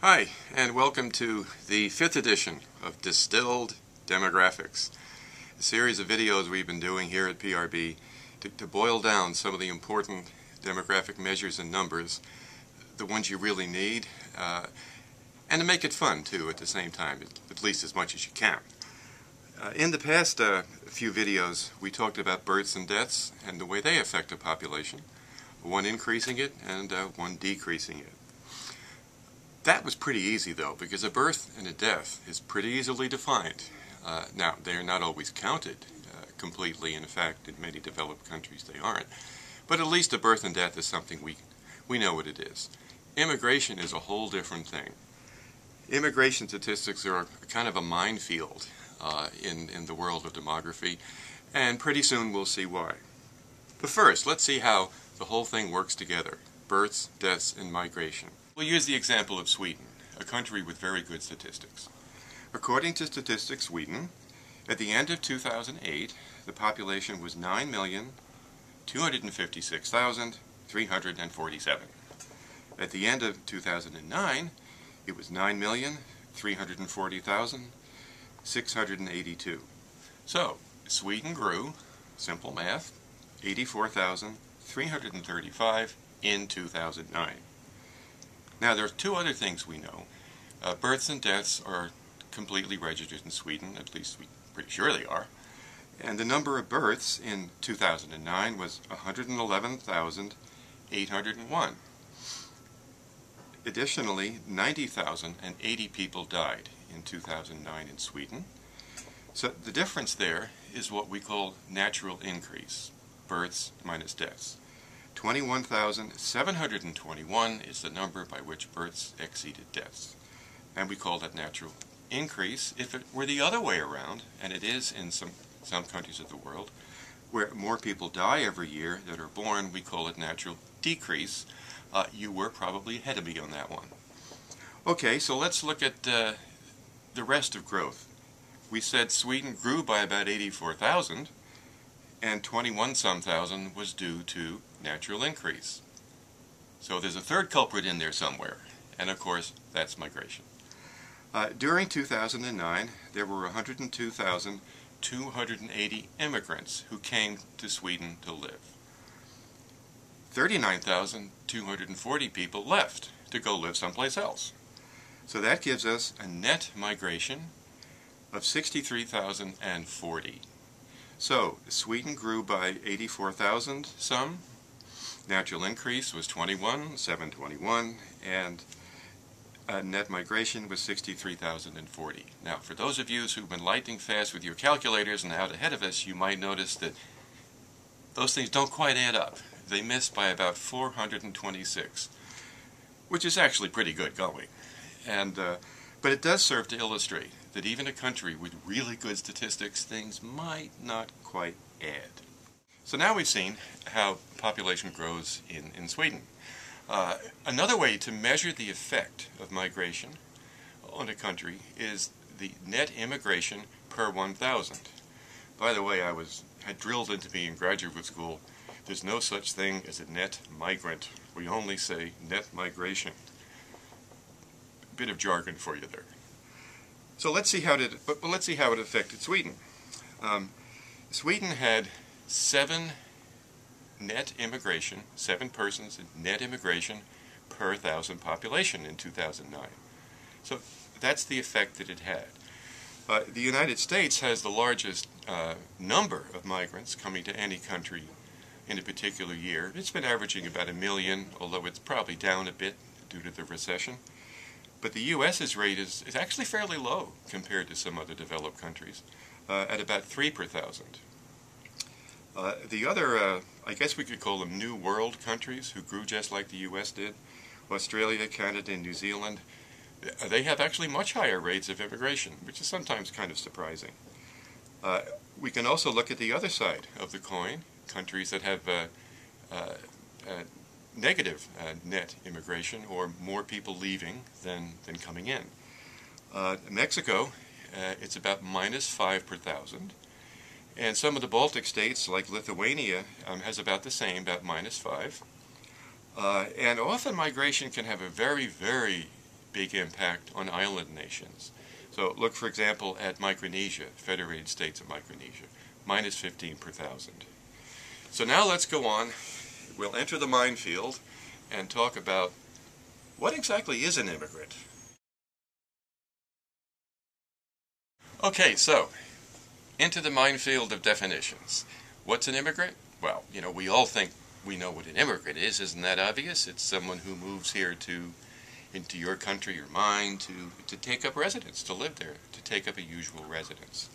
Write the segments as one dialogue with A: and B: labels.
A: Hi, and welcome to the fifth edition of Distilled Demographics, a series of videos we've been doing here at PRB to, to, boil down some of the important demographic measures and numbers, the ones you really need, uh, and to make it fun too at the same time, at least as much as you can. Uh, in the past uh, few videos, we talked about births and deaths and the way they affect a population, one increasing it and uh, one decreasing it. That was pretty easy though, because a birth and a death is pretty easily defined. Uh, now, they are not always counted uh, completely. In fact, in many developed countries they aren't. But at least a birth and death is something we, we know what it is. Immigration is a whole different thing. Immigration statistics are kind of a minefield uh, in, in the world of demography, and pretty soon we'll see why. But first, let's see how the whole thing works together, births, deaths, and migration. We'll use the example of Sweden, a country with very good statistics. According to Statistics Sweden, at the end of 2008, the population was 9,256,347. At the end of 2009, it was 9,340,682. So, Sweden grew, simple math, 84,335 in 2009. Now, there are two other things we know. Uh, births and deaths are completely registered in Sweden, at least we're pretty sure they are. And the number of births in 2009 was 111,801. Additionally, 90,080 people died in 2009 in Sweden. So the difference there is what we call natural increase, births minus deaths. 21,721 is the number by which births exceeded deaths. And we call that natural increase. If it were the other way around, and it is in some, some countries of the world, where more people die every year that are born, we call it natural decrease. Uh, you were probably ahead of me on that one. Okay, so let's look at uh, the rest of growth. We said Sweden grew by about 84,000, and 21 some thousand was due to natural increase. So there's a third culprit in there somewhere, and of course, that's migration. Uh, during 2009, there were 102,280 immigrants who came to Sweden to live. 39,240 people left to go live someplace else. So that gives us a net migration of 63,040. So Sweden grew by 84,000 some, natural increase was 21, 721, and uh, net migration was 63,040. Now, for those of you who've been lightning fast with your calculators and out ahead of us, you might notice that those things don't quite add up. They miss by about 426, which is actually pretty good going. And, uh, but it does serve to illustrate that even a country with really good statistics, things might not quite add. So now we've seen how population grows in, in Sweden. Uh, another way to measure the effect of migration on a country is the net immigration per 1,000. By the way, I was had drilled into me in graduate school, there's no such thing as a net migrant. We only say net migration. Bit of jargon for you there. So let's see how did, but, but let's see how it affected Sweden. Um, Sweden had seven net immigration, seven persons net immigration per thousand population in 2009. So that's the effect that it had. Uh, the United States has the largest uh, number of migrants coming to any country in a particular year. It's been averaging about a million, although it's probably down a bit due to the recession. But the U.S.'s rate is, is actually fairly low compared to some other developed countries, uh, at about three per thousand. Uh, the other, uh, I guess we could call them New World countries who grew just like the U.S. did, Australia, Canada, and New Zealand, uh, they have actually much higher rates of immigration, which is sometimes kind of surprising. Uh, we can also look at the other side of the coin, countries that have uh, negative net immigration or more people leaving than, than coming in. Mexico, it's about minus 5 per thousand. And some of the Baltic states, like Lithuania, um, has about the same, about minus 5. Uh, and often migration can have a very, very big impact on island nations. So look, for example, at Micronesia, Federated States of Micronesia, minus 15 per thousand. So now let's go on. We'll enter the minefield and talk about what exactly is an immigrant. Okay, so into the minefield of definitions. What's an immigrant? Well, you know, we all think we know what an immigrant is. Isn't that obvious? It's someone who moves here to into your country or mine to, to take up residence, to live there, to take up a usual residence.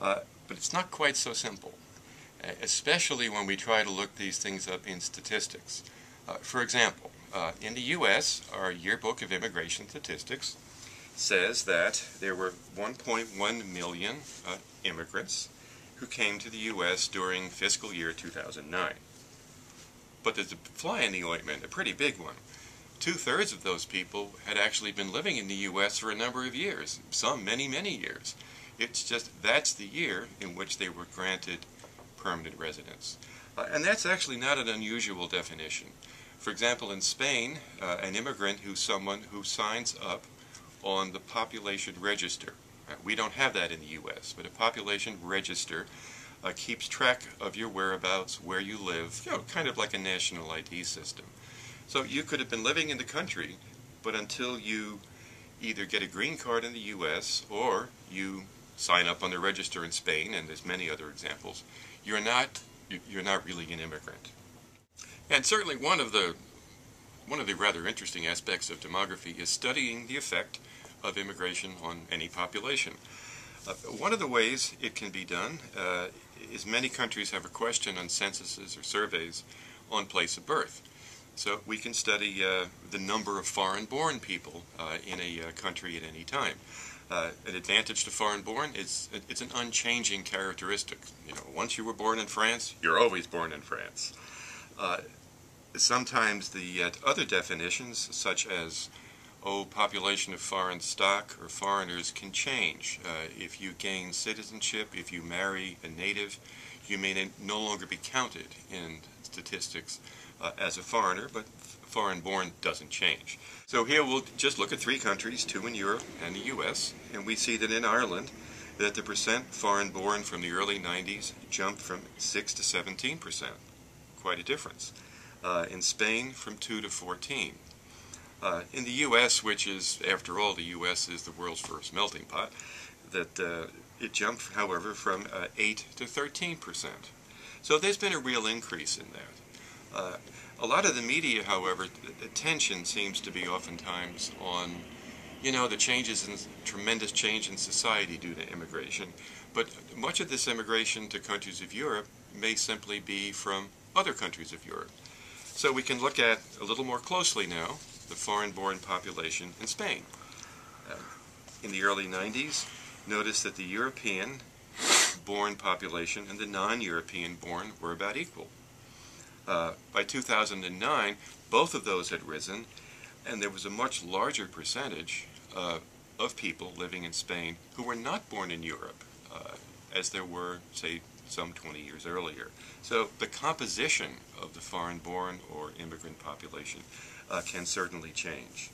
A: Uh, but it's not quite so simple, especially when we try to look these things up in statistics. Uh, for example, uh, in the U.S., our Yearbook of Immigration Statistics says that there were 1.1 million uh, immigrants who came to the U.S. during fiscal year 2009. But there's a fly in the ointment, a pretty big one. Two-thirds of those people had actually been living in the U.S. for a number of years, some many, many years. It's just that's the year in which they were granted permanent residence. Uh, and that's actually not an unusual definition. For example, in Spain, uh, an immigrant who's someone who signs up on the population register. Uh, we don't have that in the U.S., but a population register uh, keeps track of your whereabouts, where you live, you know, kind of like a national ID system. So you could have been living in the country, but until you either get a green card in the U.S. or you sign up on the register in Spain, and there's many other examples, you're not you're not really an immigrant. And certainly one of the one of the rather interesting aspects of demography is studying the effect of immigration on any population. Uh, one of the ways it can be done uh, is many countries have a question on censuses or surveys on place of birth. So we can study uh, the number of foreign-born people uh, in a uh, country at any time. Uh, an advantage to foreign-born is it's an unchanging characteristic. You know, once you were born in France, you're always born in France sometimes the uh, other definitions, such as, oh, population of foreign stock or foreigners can change. Uh, if you gain citizenship, if you marry a native, you may no longer be counted in statistics uh, as a foreigner, but foreign-born doesn't change. So here we'll just look at three countries, two in Europe and the U.S., and we see that in Ireland, that the percent foreign-born from the early 90s jumped from 6 to 17 percent. Quite a difference uh, in Spain from 2 to 14. Uh, in the U.S., which is, after all, the U.S. is the world's first melting pot, that uh, it jumped, however, from uh, 8 to 13 percent. So there's been a real increase in that. Uh, a lot of the media, however, attention seems to be oftentimes on, you know, the changes in tremendous change in society due to immigration. But much of this immigration to countries of Europe may simply be from other countries of Europe. So we can look at a little more closely now the foreign-born population in Spain. Uh, in the early 90s, notice that the European-born population and the non-European-born were about equal. Uh, by 2009, both of those had risen, and there was a much larger percentage uh, of people living in Spain who were not born in Europe, uh, as there were, say, some 20 years earlier. So the composition of the foreign-born or immigrant population uh, can certainly change.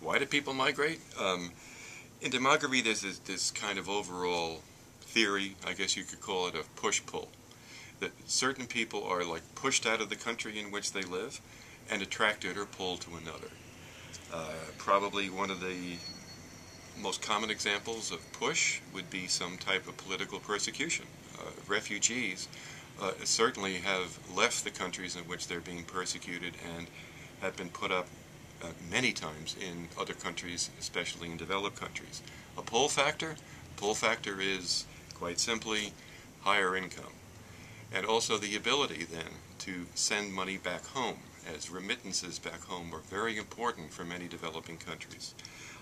A: Why do people migrate? Um, in demography, there's this, this, kind of overall theory, I guess you could call it, of push-pull. That certain people are like pushed out of the country in which they live and attracted or pulled to another. Uh, probably one of the most common examples of push would be some type of political persecution. Uh, refugees uh, certainly have left the countries in which they're being persecuted and have been put up uh, many times in other countries, especially in developed countries. A pull factor? Pull factor is, quite simply, higher income. And also the ability then to send money back home, as remittances back home are very important for many developing countries.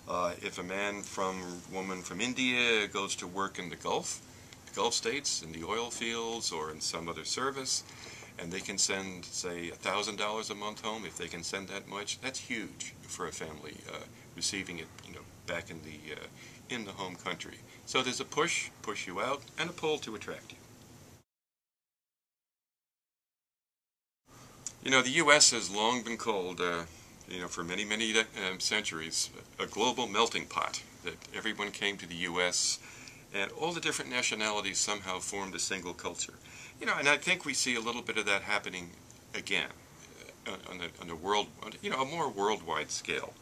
A: Uh, if a man from, woman from India goes to work in the Gulf, the Gulf states, in the oil fields or in some other service, and they can send, say, $1,000 a month home, if they can send that much, that's huge for a family uh, receiving it, you know, back in the, uh, in the home country. So there's a push, push you out, and a pull to attract you. You know, the U.S. has long been called, uh, you know, for many, many um, centuries, a global melting pot. That everyone came to the U.S. and all the different nationalities somehow formed a single culture. You know, and I think we see a little bit of that happening again uh, on, a, on a world, on, you know, a more worldwide scale.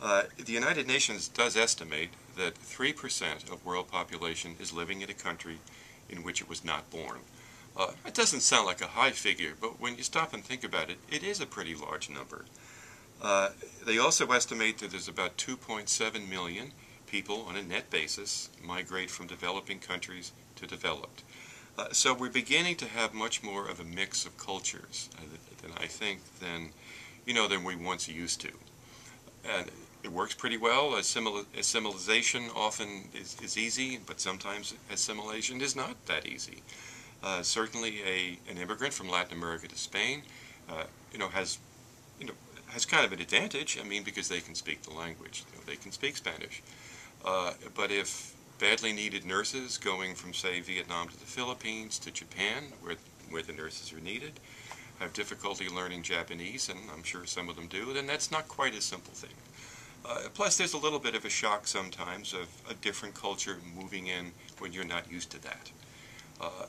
A: Uh, the United Nations does estimate that 3% of world population is living in a country in which it was not born. Uh, it doesn't sound like a high figure, but when you stop and think about it, it is a pretty large number. Uh, they also estimate that there's about 2.7 million people on a net basis migrate from developing countries to developed. Uh, so we're beginning to have much more of a mix of cultures uh, than I think than, you know, than we once used to. And it works pretty well. Assimil assimilation often is, is easy, but sometimes assimilation is not that easy. Uh, certainly, a an immigrant from Latin America to Spain, uh, you know, has has kind of an advantage. I mean, because they can speak the language, you know, they can speak Spanish. Uh, but if badly needed nurses going from say Vietnam to the Philippines to Japan, where where the nurses are needed, have difficulty learning Japanese, and I'm sure some of them do, then that's not quite a simple thing. Uh, plus, there's a little bit of a shock sometimes of a different culture moving in when you're not used to that. Uh,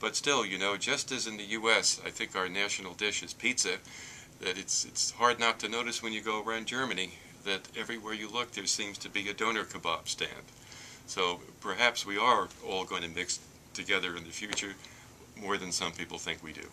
A: but still, you know, just as in the U.S., I think our national dish is pizza, that it's, it's hard not to notice when you go around Germany that everywhere you look there seems to be a doner kebab stand. So perhaps we are all going to mix together in the future more than some people think we do.